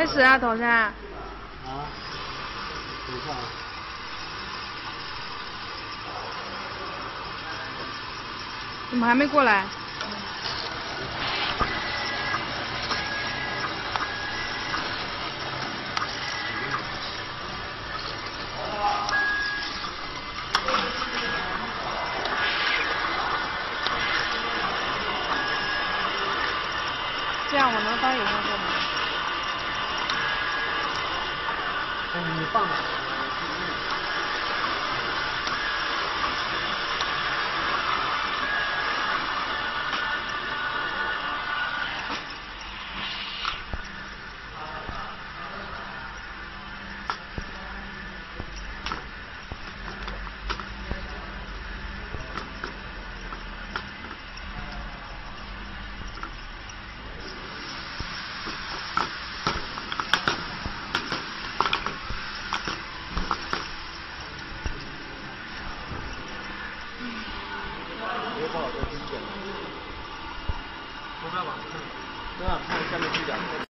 开始啊，头山？啊？等一下啊。怎么还没过来？这样我能当有效过吗？哎，你放吧？别把我这听见了，不要把，不要看下面这点。